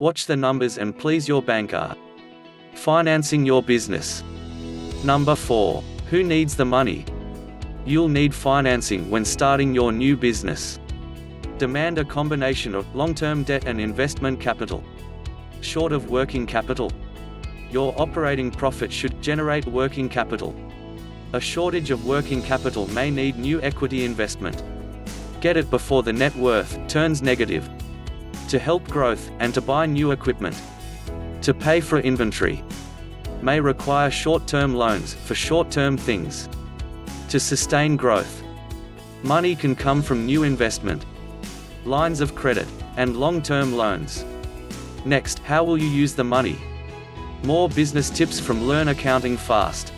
Watch the numbers and please your banker. Financing your business. Number 4. Who needs the money? You'll need financing when starting your new business. Demand a combination of long-term debt and investment capital. Short of working capital? Your operating profit should generate working capital. A shortage of working capital may need new equity investment. Get it before the net worth turns negative. To help growth, and to buy new equipment. To pay for inventory. May require short-term loans, for short-term things. To sustain growth. Money can come from new investment, lines of credit, and long-term loans. Next, how will you use the money? More business tips from Learn Accounting Fast.